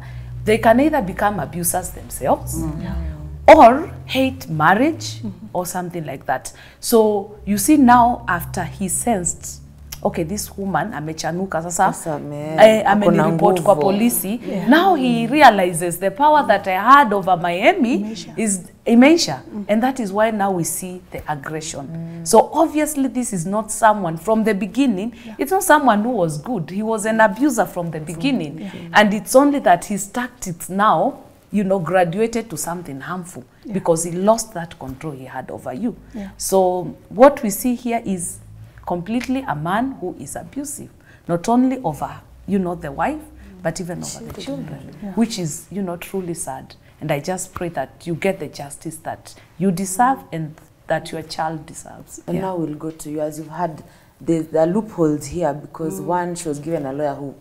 they can either become abusers themselves mm. yeah. or hate marriage mm -hmm. or something like that. So you see now after he sensed okay this woman amechanuka sasa eh, amenireport kwa polisi yeah. now he realizes the power that I had over Miami Misha. is imeisha and that is why now we see the aggression. So obviously this is not someone from the beginning. It's not someone who was good. He was an abuser from the beginning. and it's only that his tactics now you know graduated to something harmful because he lost that control he had over you. Yeah. so what we see here is completely a man who is abusive not only over you know the wife but even over the children which is you know truly sad and i just pray that you get the justice that you deserve and that your child deserves And Yeah. now we'll go to you. As you've had, there's, there are loopholes here because mm. one, she was given a lawyer who,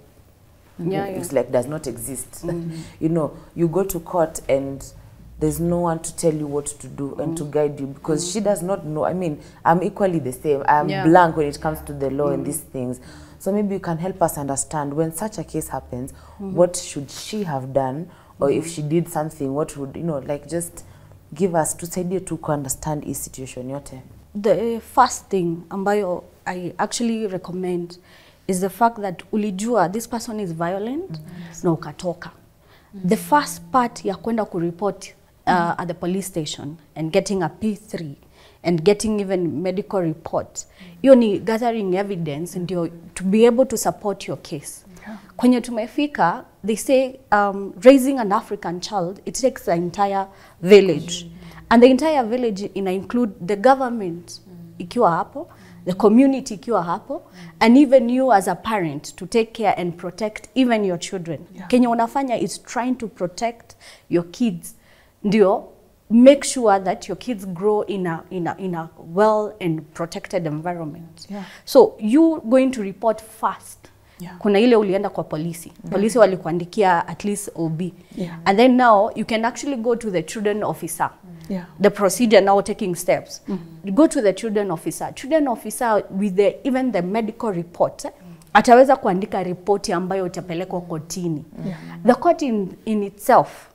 who Yeah, it's yeah. like does not exist. Mm. you know, you go to court and there's no one to tell you what to do and to mm. guide you because she does not know. I mean, I'm equally the same. I'm Yeah. blank when it comes to the law and these things. So maybe you can help us understand when such a case happens, mm-hmm. what should she have done, or if she did something, what would you know, like just give us tusaidie tu kuunderstand hii situation yote. The first thing ambayo I actually recommend is the fact that ulijua this person is violent mm -hmm. na ukatoka. The first part ya kwenda kureport uh, mm -hmm. at the police station and getting a P3 and getting even medical report hiyo ni gathering evidence ndio to be able to support your case kwenye tumefika they say um, raising an african child it takes the entire village Mm -hmm. and the entire village ina include the government mm -hmm. ikiwa hapo the community ikiwa hapo and even you as a parent to take care and protect even your children Yeah. kenye unafanya is trying to protect your kids ndio make sure that your kids grow in a, in a, in a well and protected environment Yeah. so you going to report fast Yeah. kuna ile ulienda kwa polisi polisi walikuandikia at least ob Yeah. and then now you can actually go to the children officer Yeah. the procedure now taking steps you go to the children officer children officer with the even the medical report eh, ataweza kuandika ripoti ambayo itapelekwa kotini Yeah. the court in, in itself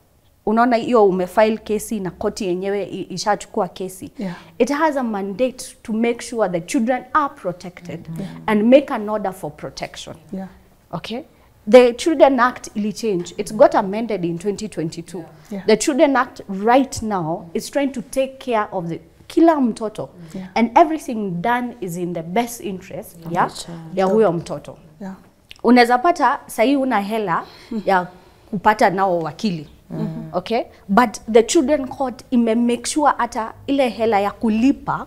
unaona hiyo umefile kesi na koti yenyewe ishachukua kesi Yeah. it has a mandate to make sure the children are protected mm -hmm. and make an order for protection Yeah. okay the children act ili change it got amended in 2022 Yeah. the children act right now is trying to take care of the kila mtoto Yeah. and everything done is in the best interest yeah. ya, ya huyo mtoto Yeah. unaweza pata sahii una hela ya kupata nao wakili okay? But the children court ime make sure hata ile hela ya kulipa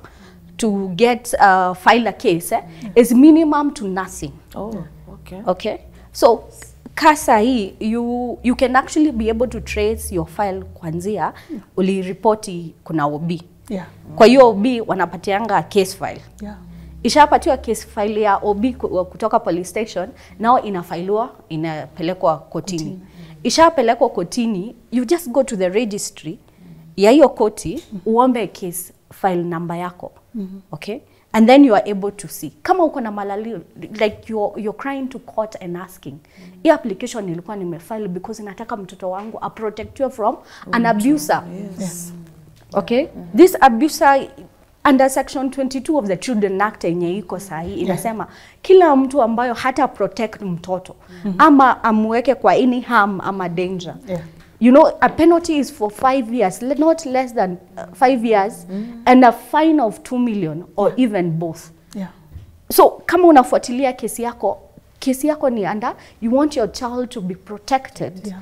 to get uh, file a case eh, mm -hmm. is minimum to nothing. Oh, okay. okay? So kasa hii you, you can actually be able to trace your file kwanzia uliripoti kuna OB Yeah. kwa hiyo OB wanapatianga case file. Yeah. ishapatiwa case file ya OB kutoka police station nao inafailiwa inapelekwa kotini ishapelekwa kotini you just go to the registry ya hiyo koti uombe case file number yako mm -hmm. okay and then you are able to see kama uko na malalio like you're, you're crying to court and asking mm hii application nilikuwa nimefile because nataka mtoto wangu aprotectiwe from an abuser Yes. okay this abuser under section 22 of the children act yenye iko sahi inasema yeah. kila mtu ambayo hata protect mtoto mm -hmm. ama amweke kwa any harm ama danger Yeah. you know a penalty is for five years not less than uh, five years and a fine of 2 million or yeah. even both Yeah. so kama unafuatilia kesi yako kesi yako ni under you want your child to be protected Yeah.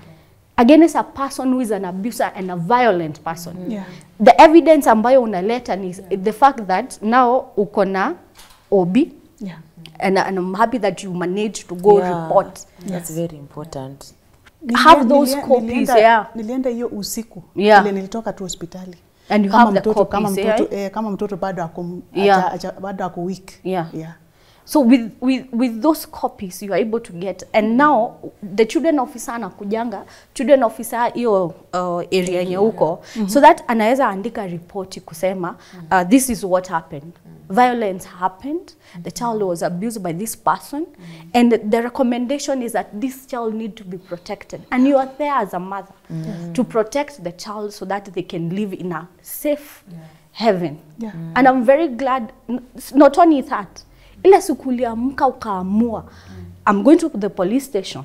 Against a person who is an abuser and a violent person Yeah. the evidence ambayo unaleta ni yeah. the fact that now uko na OB Yeah. and, and I'm happy that you managed to go Yeah, report Yes. That's very important. Have those nilia- copies, nilienda, yeah. nilienda hiyo usiku Yeah. ile nilitoka tu hospitali And you kama have the mtoto, kama mtoto, yeah? eh, kama mtoto bado ako Yeah. bado ako weak Yeah. yeah. So with, with, with those copies you are able to get and now the children officer anakujanga children officer hiyo uh, area yenye huko so that anaweza andika ripoti kusema uh, this is what happened. Violence happened. The child was abused by this person. Mm. -hmm. and the recommendation is that this child need to be protected. And you are there as a mother mm. -hmm. to protect the child so that they can live in a safe yeah. heaven Yeah. and i'm very glad not only that ile siku uliamka ukaamua i'm going to the police station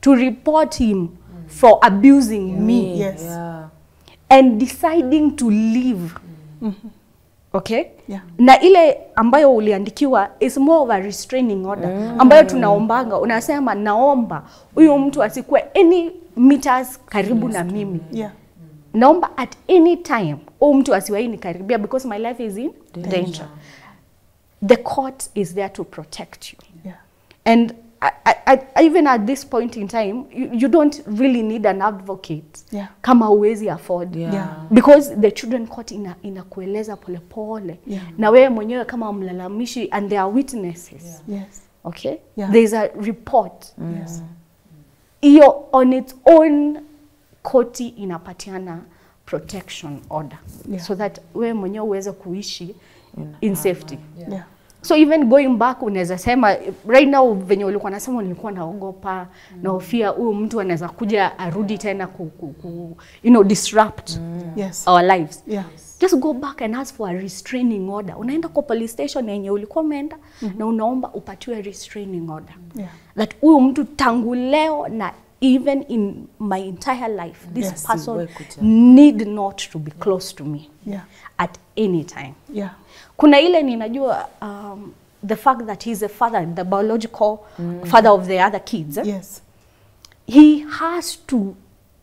to report him for abusing me. Yes. Yeah. and deciding to leave. Okay? Yeah. na ile ambayo uliandikiwa is more of a restraining order. Ambayo tunaombanga unasema naomba huyu mtu asikuwe any meters karibu na mimi. Yeah. naomba at any time huyu mtu asiwahi nikaribia because my life is in danger, the court is there to protect you Yeah. and I, I, I, even at this point in time you, you don't really need an advocate Yeah. kama uwezi afford Yeah. Yeah. because the children court ina, inakueleza polepole Yeah. na wewe mwenyewe kama mlalamishi and there are witnesses yeah. Yes. okay Yeah. there's a report Yes. hiyo on its own koti inapatiana protection order Yeah. so that wewe mwenyewe uweze kuishi in in safety Yeah. Yeah. so even going back unaweza sema right now venye ulikuwa nasema nilikuwa naogopa nahofia huyu mtu anaweza kuja arudi tena ku, ku, ku, you know, disrupt mm. Yes. our lives Yeah. just go back and ask for a restraining order unaenda kwa police station yenye ulikuwa umeenda na unaomba upatiwe restraining order Yeah. that huyu mtu tangu leo na even in my entire life this Yes. person need not to be close to me Yeah. at any time Yeah. kuna ile ninajua um, the fact that he's a father, the biological mm. father of the other kids, eh, Yes. he has to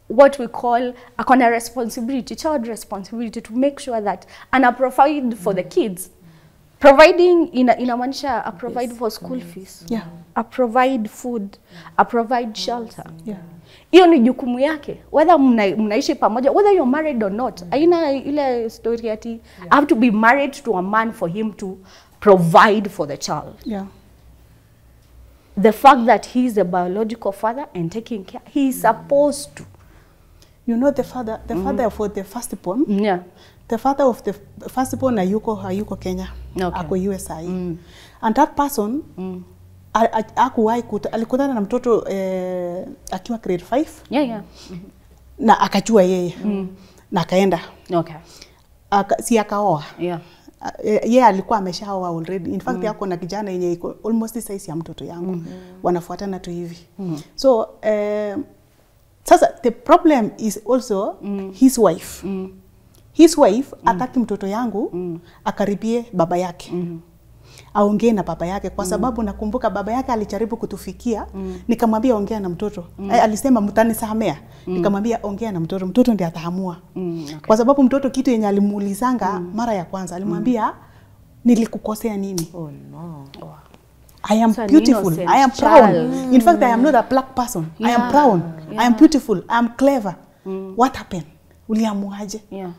what we call akona responsibility child responsibility to make sure that ana provide for the kids providing ina inamaanisha a provide for school fees. Yeah. a provide food. A provide shelter. Yeah. hiyo ni jukumu yake. Whether mna, mnaishi pamoja whether you're married or not aina ile story ati I have to be married to a man for him to provide for the child. Yeah. the fact that he is a biological father and taking care he is supposed to. You know the father, the father for the firstborn, yeah the father of the firstborn hayuko hayuko Kenya. Okay. Ako USA. And that person mm. a- a- kuta, alikutana na mtoto eh, akiwa grade 5 yeah yeah na akajua yeye mm. na akaenda okay aka, si akaoa yeah yeah, yeye alikuwa ameshaoa already in fact mm. yako na kijana yenye iko almost size ya mtoto yangu mm. wanafuatana tu hivi mm. so eh, sasa the problem is also mm. his wife his wife mm. ataki mtoto yangu mm. akaribie baba yake mm aongee na baba yake kwa sababu nakumbuka baba yake alijaribu kutufikia mm. nikamwambia ongea na mtoto mm. Eh, alisema mtanisamea nikamwambia ongea na mtoto mtoto ndiye ataamua Mm, okay. kwa sababu mtoto kitu yenye alimuulizanga mm. mara ya kwanza alimwambia nilikukosea nini Oh no. I am so beautiful. I am proud. Mm. In fact, I am not a black person. Yeah. I am proud. Yeah. I am beautiful. I am clever. Mm. What happened? Uliamuaje? yeah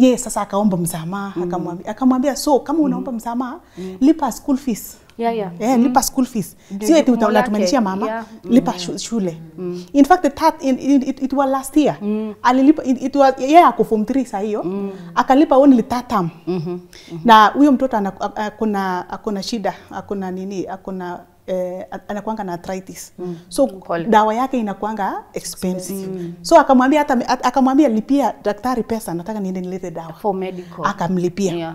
Ye sasa akaomba msamaha akamwambia akamwambia so kama unaomba msamaha mm. lipa school fees. yeah yeah Eh, lipa school fees. Sio eti unatumanishia mama, yeah. lipa mm. shule. mm. In fact the third in, in, it, it was last year. mm. Alilipa it, it was yeye ako form 3 saa hiyo. Akalipa only third term. Na huyo mtoto akona akona shida, akona nini, akona eh, anakuanga na arthritis. mm. So Kole. dawa yake inakuanga expensive. mm. So akamwambia hata at- akamwambia lipia daktari pesa, nataka niende nilete dawa. for medical Akamlipia yeah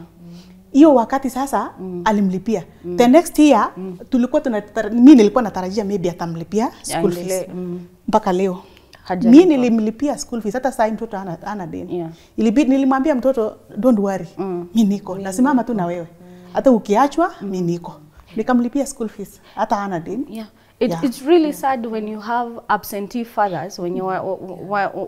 hiyo wakati sasa mm. alimlipia mm. the next year mm. tulikuwa tunatara- mi nilikuwa natarajia maybe atamlipia school yeah, fees mm. mpaka leo Hajalipa. mi nilimlipia school fees hata saa mtoto ana, ana deni Yeah. Ilibidi nilimwambia mtoto don't worry mm. mi niko nasimama tu na wewe hata ukiachwa mm. mi niko nikamlipia school fees hata ana deni Yeah. It, Yeah. It's really yeah. sad when you have absentee fathers when you are, wa- wa-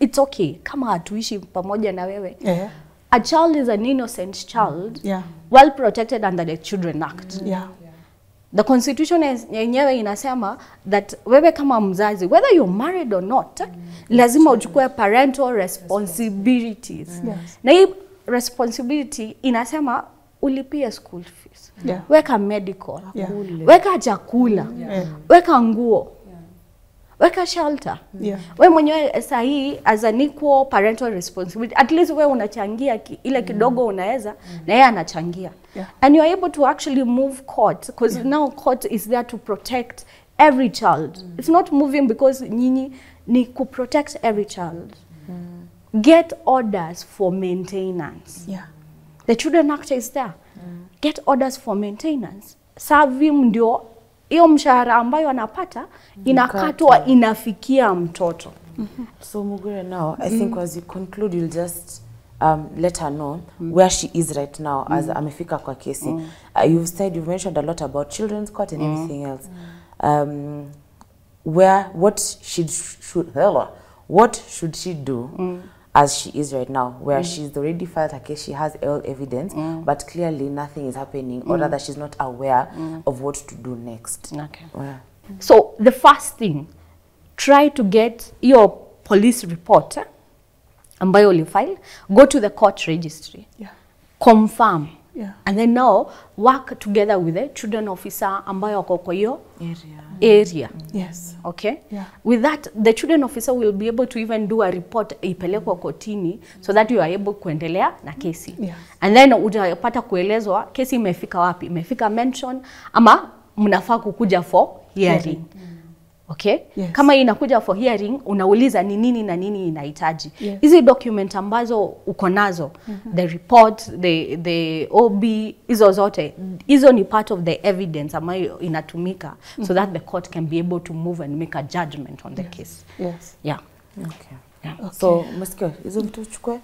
it's okay kama hatuishi pamoja na wewe yeah. a child is an innocent child Yeah. well protected under the children act Yeah. the constitution is- yenyewe inasema that wewe kama mzazi whether you're married or not mm. lazima uchukue parental responsibilities Yes. na hii responsibility inasema ulipie school fees Yeah. weka medical Yeah. weka chakula Yeah. weka nguo yeah. weka shelter Yeah. we mwenyewe sahii as an equal parental responsibility at least we unachangia ki, ile kidogo unaweza na yeye anachangia Yeah. and you are able to actually move court because yeah. now court is there to protect every child mm. it's not moving because nyinyi ni ku protect every child mm. get orders for maintenance Yeah. The children act is there Mm. get orders for maintenance. Savim ndio hiyo mshahara ambayo anapata inakatwa inafikia mtoto. So Mugure, now I think as you conclude, you'll just um, let her know where she is right now as amefika kwa kesi. Uh, you've said you've mentioned a lot about children's court and everything else. Um, where what should should hello, what should she do as she is right now, where mm. she's already filed her case, she has all evidence, mm. but clearly nothing is happening, mm. or rather she's not aware mm. of what to do next. Okay. Yeah. so the first thing try to get your police report eh, ambayo ulifile go to the court registry Yeah. confirm Yeah. and then now work together with the children officer ambayo wako kwa hiyo Area. Area Yes. okay Yeah. with that the children officer will be able to even do a report ipelekwa kotini so that you are able kuendelea na kesi Yes. and then utapata kuelezwa kesi imefika wapi imefika mention ama mnafaa kukuja for hearing okay Yes. kama inakuja for hearing unauliza ni nini na nini inahitaji Yes. hizi document ambazo uko nazo the report the, the ob hizo zote hizo ni part of the evidence ambayo inatumika mm -hmm. so that the court can be able to move and make a judgment on the yes. case Yes. yeah Okay. Yeah. Okay. So msikio hizo mtu uchukue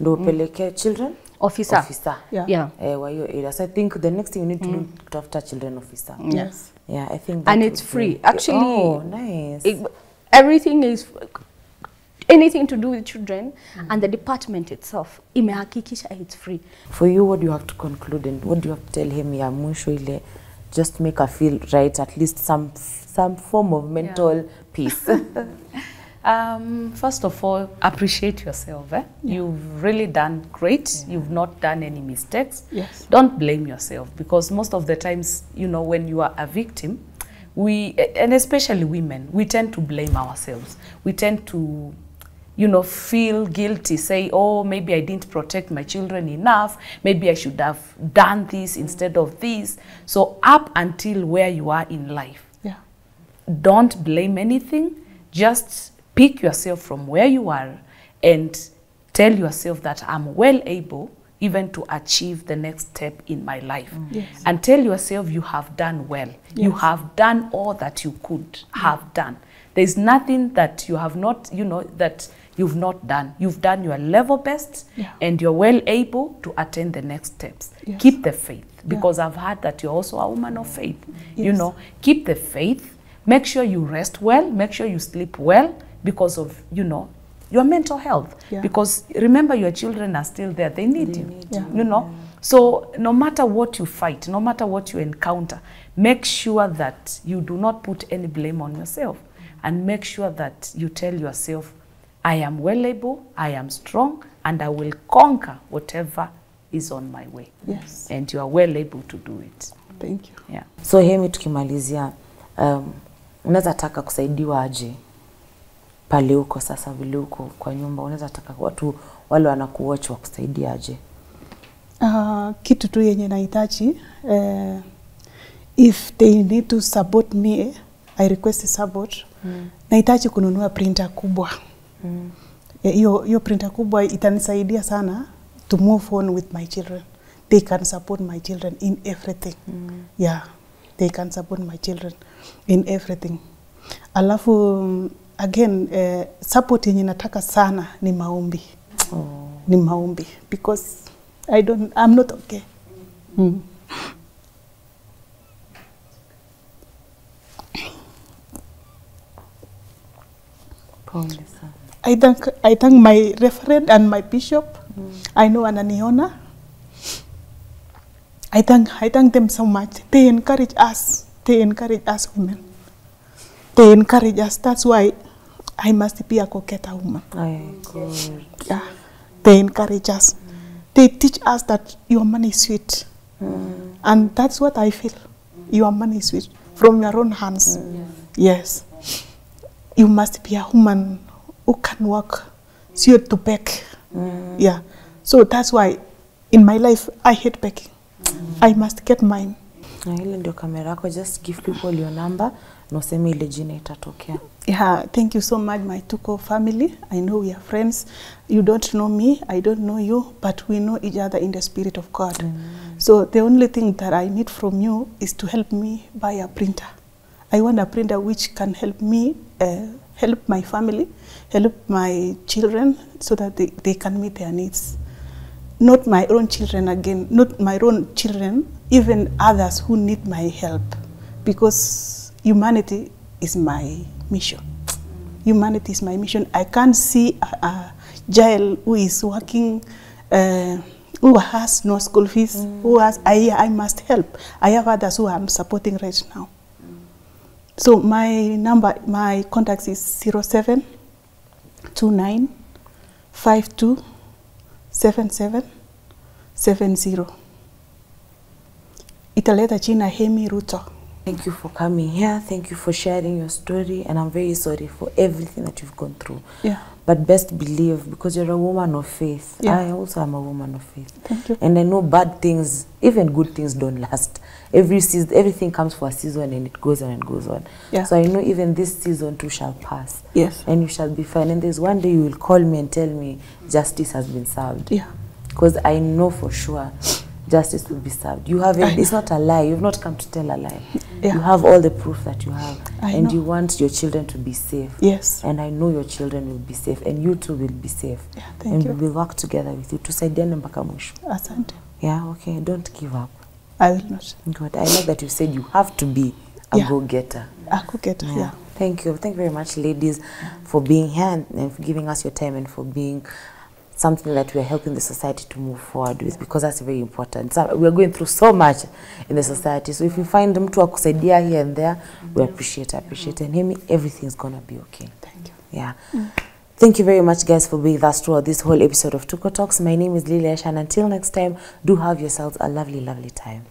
ndo upeleke children Officer. officer Yeah. Yeah. eh, wa hiyo area so i think the next thing you need to mm. do kutafuta children officer Yes. Yes. Yeah i think And it's be- free. Actually, oh nice. It- everything is anything to do with children mm. and the department itself imehakikisha it's free. for you what do you have to conclude and what do you have to tell him ya mwisho ile just make her feel right at least some some form of mental peace Um, first of all, appreciate yourself. Eh? You've really done great. You've not done any mistakes. Yes. Don't blame yourself because most of the times, you know, when you are a victim, we, and especially women, we tend to blame ourselves. We tend to, you know, feel guilty, say, oh, maybe I didn't protect my children enough. Maybe I should have done this instead of this. So, up until where you are in life, Yeah. don't blame anything just pick yourself from where you are and tell yourself that i'm well able even to achieve the next step in my life. Mm. Yes. and tell yourself you have done well. You have done all that you could have done. There's nothing that you have not you know that you've not done. You've done your level best Yeah. and you're well able to attain the next steps. Yes. keep the faith because i've heard that you're also a woman of faith. You know keep the faith. Make sure you rest well. Make sure you sleep well because of you know your mental health Yeah. because remember your children are still there they need they you need you. you know Yeah. so no matter what you fight no matter what you encounter make sure that you do not put any blame on yourself and make sure that you tell yourself i am well able i am strong and i will conquer whatever is on my way Yes. and you are well able to do it Thank you. yeah so hemi tukimalizia um, unaweza taka kusaidiwa aje pale huko sasa vile huko kwa nyumba unaweza taka watu wale wanakuwatch wakusaidiaje? Uh, kitu tu yenye nahitaji uh, if they need to support me I request support mm. nahitaji kununua printer kubwa hiyo mm. Eh, hiyo hiyo printer kubwa itanisaidia sana to move on with my children they can support my children in everything mm. yeah they can support my children in everything alafu mm, again eh, support yenye nataka sana ni maombi oh. ni maombi because I don't, I'm not okay. Mm. pole sana I thank, I thank my reverend and my bishop. Mm. I know ananiona. I thank, I thank them so much. They encourage us. They encourage us women. They encourage us. That's why I must be a go-getter woman. Oh. Yeah. They encourage us. Mm. They teach us that your money is sweet. Mm. And that's what I feel. Your money is sweet from your own hands. Mm. Yes. You must be a woman who can work, sweet to beg. Yeah. So that's why in my life I hate begging. I must get mine. na ile ndio kamera yako just give people your number na useme ile jina itatokea Yeah, thank you so much, my Tuko family. I know we are friends. You don't know me, I don't know you, but we know each other in the spirit of God. So the only thing that I need from you is to help me buy a printer. I want a printer which can help me, uh, help my family, help my children, so that they, they can meet their needs. Not my own children again, not my own children, even others who need my help, because humanity is my mission. Humanity is my mission. I can't see a, a child who is working, uh, who has no school fees, mm. who has, I, I must help. I have others who I'm supporting right now. So my number, my contact is 07 29 52 77 70. Italeta jina Hemi Ruto. Thank you for coming here. Thank you for sharing your story. And I'm very sorry for everything that you've gone through. Yeah. But best believe, because you're a woman of faith. Yeah. I also am a woman of faith. Thank you. And I know bad things, even good things, don't last. Every season, everything comes for a season, and it goes on and goes on. Yeah. So I know even this season too shall pass. Yes. And you shall be fine. And there's one day you will call me and tell me justice has been served. Yeah. because I know for sure justice will be served. You have it, it's not a lie. You've not come to tell a lie. Yeah. You have all the proof that you have. I and know. you want your children to be safe. Yes. And I know your children will be safe and you too will be safe. Yeah, thank and you. we will work together with you. Tusaidiane mpaka mwisho. Asante. Yeah, okay. Don't give up. I will not. Good. I like that you said you have to be a Yeah. go-getter. Akuketa. Yeah. Yeah. Thank you. Thank you very much, ladies, for being here and, and for giving us your time and for being something that we're helping the society to move forward with because that's very important. So we're going through so much in the society. So if you find mtu akusaidia kusaidia here and there, we appreciate, appreciate. And Hemi, everything's gonna be okay. Thank you. Yeah. Thank you very much, guys, for being with us throughout this whole episode of Tuko Talks. My name is Lilia Shan. Until next time, do have yourselves a lovely, lovely time.